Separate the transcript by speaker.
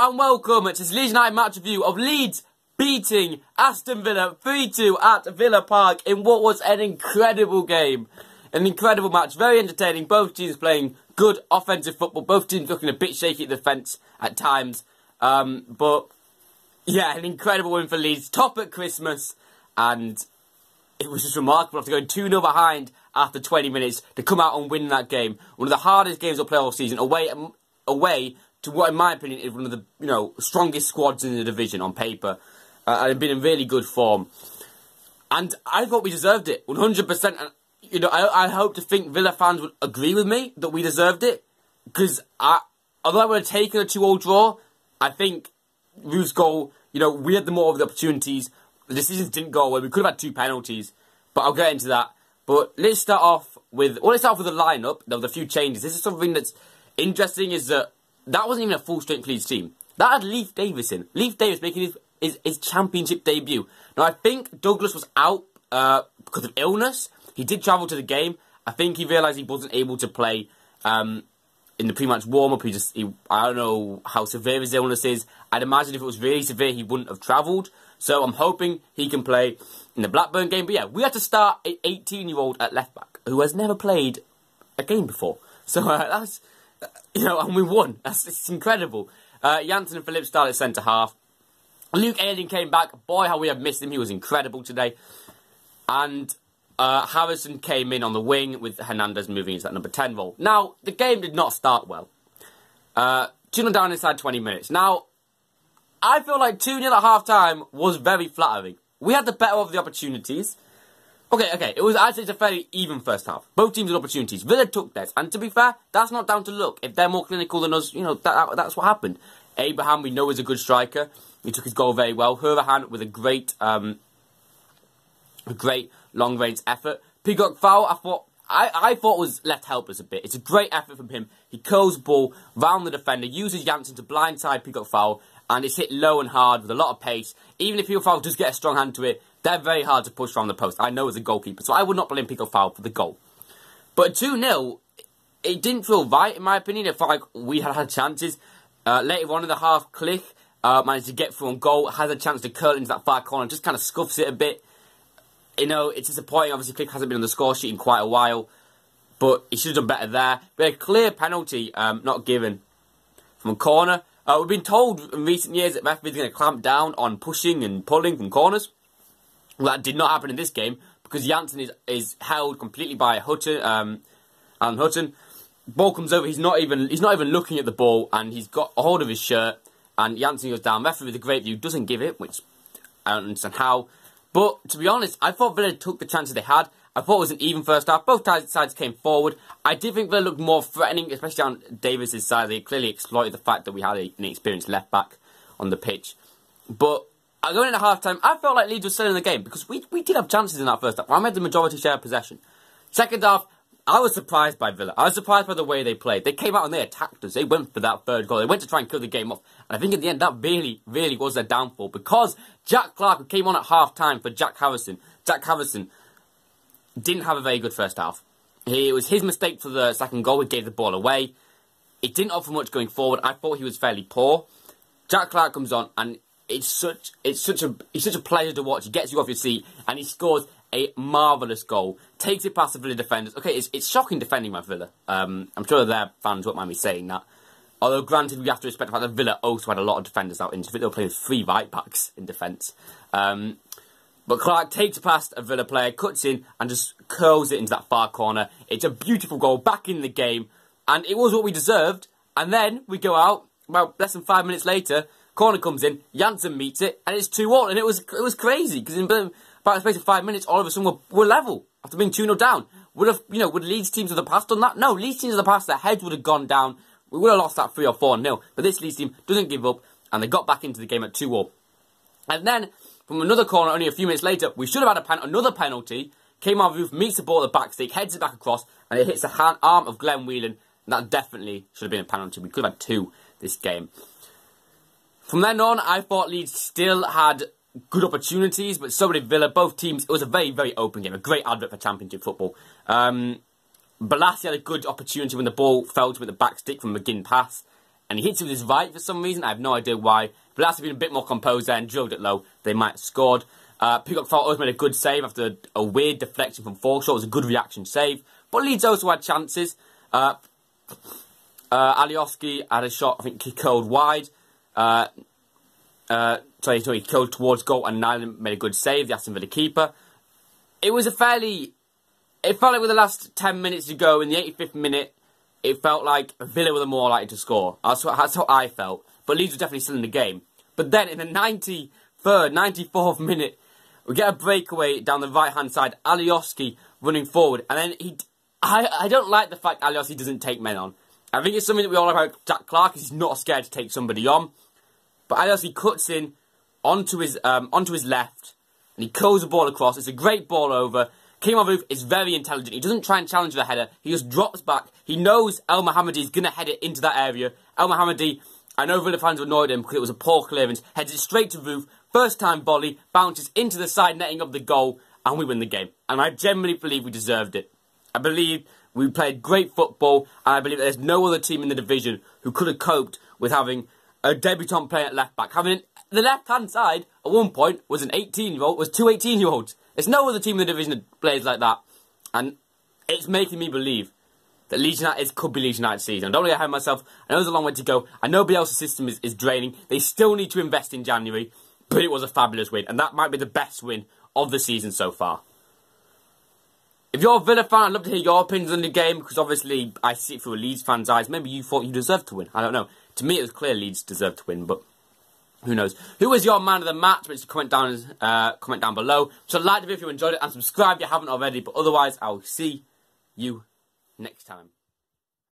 Speaker 1: And welcome to this Leeds United match review of Leeds beating Aston Villa 3-2 at Villa Park in what was an incredible game. An incredible match, very entertaining, both teams playing good offensive football, both teams looking a bit shaky at the defence at times. Um, but, yeah, an incredible win for Leeds, top at Christmas, and it was just remarkable after going 2-0 behind after 20 minutes to come out and win that game. One of the hardest games of play all season, away, away to what, in my opinion, is one of the you know strongest squads in the division on paper, uh, and been in really good form. And I thought we deserved it, 100%. And, you know, I, I hope to think Villa fans would agree with me that we deserved it. Because I, although I would have taken a 2-all draw, I think Roofe's goal, you know, we had the more of the opportunities. The decisions didn't go away. We could have had two penalties. But I'll get into that. But let's start off with, well, let's start off with the lineup. There was a few changes. This is something that's interesting is that that wasn't even a full strength Leeds team. That had Leif Davis in. Leif Davis making his, his, his championship debut. Now, I think Douglas was out uh, because of illness. He did travel to the game. I think he realised he wasn't able to play um, in the pre-match warm-up. He just, he, I don't know how severe his illness is. I'd imagine if it was really severe, he wouldn't have travelled. So I'm hoping he can play in the Blackburn game. But yeah, we had to start an 18-year-old at left-back who has never played a game before. So uh, that's you know, and we won. That's it's incredible. Uh, Jansson and Phillips started centre half. Luke Ayling came back. Boy, how we have missed him. He was incredible today. And uh, Harrison came in on the wing with Hernandez moving into that number 10 role. Now, the game did not start well. Uh, 2 down inside 20 minutes. Now, I feel like 2 0 at half time was very flattering. We had the better of the opportunities. Okay, okay, it was actually a fairly even first half. Both teams had opportunities. Villa took theirs, and to be fair, that's not down to luck. If they're more clinical than us, you know, that, that, that's what happened. Abraham, we know, is a good striker. He took his goal very well. Hourihane with a great, um, a great long range effort. Peacock-Farrell, I thought, I, I thought was left helpless a bit. It's a great effort from him. He curls the ball round the defender, uses Jansson to blindside Peacock-Farrell, and it's hit low and hard with a lot of pace. Even if Peacock-Farrell does get a strong hand to it, they're very hard to push from the post. I know as a goalkeeper, so I would not blame Peacock-Farrell for the goal. But 2-0, it didn't feel right, in my opinion. It felt like we had had chances. Uh, later on in the half, Klich uh, managed to get through on goal, has a chance to curl into that far corner, just kind of scuffs it a bit. You know, it's disappointing. Obviously, Klich hasn't been on the score sheet in quite a while, but he should have done better there. But a clear penalty um, not given from a corner. Uh, we've been told in recent years that referees are going to clamp down on pushing and pulling from corners. Well, that did not happen in this game because Jansson is, is held completely by Hutton, um, Alan Hutton. Ball comes over, he's not even he's not even looking at the ball, and he's got a hold of his shirt, and Jansson goes down. Referee with a great view doesn't give it, which I don't understand how. But to be honest, I thought Villa took the chances they had. I thought it was an even first half. Both sides came forward. I did think Villa looked more threatening, especially on Davis's side. They clearly exploited the fact that we had an experienced left back on the pitch. But going into half time, I felt like Leeds was still in the game because we, we did have chances in that first half. I made the majority share of possession. Second half, I was surprised by Villa. I was surprised by the way they played. They came out and they attacked us. They went for that third goal. They went to try and kill the game off. And I think in the end, that really, really was their downfall because Jack Clarke, came on at half time for Jack Harrison, Jack Harrison didn't have a very good first half. It was his mistake for the second goal. He gave the ball away. It didn't offer much going forward. I thought he was fairly poor. Jack Clarke comes on and it's such it's such a it's such a pleasure to watch. He gets you off your seat and he scores a marvellous goal. Takes it past the Villa defenders. Okay, it's, it's shocking defending by Villa. Um, I'm sure their fans won't mind me saying that. Although, granted, we have to respect the fact that Villa also had a lot of defenders out in defence. They were playing three right backs in defence. Um, but Clarke takes past a Villa player, cuts in, and just curls it into that far corner. It's a beautiful goal, back in the game, and it was what we deserved. And then we go out, about less than five minutes later, Corner comes in, Jansson meets it, and it's 2 1. And it was it was crazy because in about the space of five minutes, all of a sudden we're, we're level after being 2 0 down. Would have, you know, would Leeds teams of the past done that? No, Leeds teams of the past, their heads would have gone down. We would have lost that 3 or 4 0. But this Leeds team doesn't give up, and they got back into the game at 2 0. And then, from another corner, only a few minutes later, we should have had a pen another penalty. Kemar Roofe meets the ball at the back stick, heads it back across, and it hits the hand, arm of Glenn Whelan. That definitely should have been a penalty. We could have had two this game. From then on, I thought Leeds still had good opportunities, but so did Villa. Both teams, it was a very, very open game. A great advert for Championship football. Um, Bolasie had a good opportunity when the ball fell to with the back stick from McGinn pass. and he hits it with his right for some reason. I have no idea why. That's been a bit more composed there and drilled it low. They might have scored. Uh, Peacock-Farrell also made a good save after a weird deflection from Forshaw. It was a good reaction save. But Leeds also had chances. Uh, uh, Alioski had a shot, I think he curled wide. Uh, uh, sorry, sorry, curled towards goal and Nyland made a good save, the Aston Villa keeper. It was a fairly... It felt like with the last 10 minutes to go, in the 85th minute, it felt like Villa were the more likely to score. That's what, that's how I felt. But Leeds were definitely still in the game. But then in the 93rd, 94th minute, we get a breakaway down the right-hand side. Alioski running forward. And then he... I, I don't like the fact Alioski doesn't take men on. I think it's something that we all like about Jack Clarke. He's not scared to take somebody on. But Alioski cuts in onto his um, onto his left. And he curls the ball across. It's a great ball over. Kemar Roofe is very intelligent. He doesn't try and challenge the header. He just drops back. He knows Elmohamady is going to head it into that area. Elmohamady, I know Villa fans annoyed him because it was a poor clearance. Heads it straight to Roofe. First time volley. Bounces into the side netting of the goal. And we win the game. And I genuinely believe we deserved it. I believe we played great football. And I believe there's no other team in the division who could have coped with having a debutant playing at left back. Having the left hand side at one point was an 18 year old, was two 18 year olds. There's no other team in the division that plays like that. And it's making me believe that Leeds United could be Leeds United season. I don't get ahead of myself. I know there's a long way to go. I know Bielsa's system is, is draining. They still need to invest in January. But it was a fabulous win. And that might be the best win of the season so far. If you're a Villa fan, I'd love to hear your opinions on the game. Because obviously, I see it through a Leeds fan's eyes. Maybe you thought you deserved to win. I don't know. To me, it was clear Leeds deserved to win. But who knows? Who was your man of the match? Please comment down, uh, comment down below. So like the video if you enjoyed it and subscribe if you haven't already. But otherwise, I will see you next time.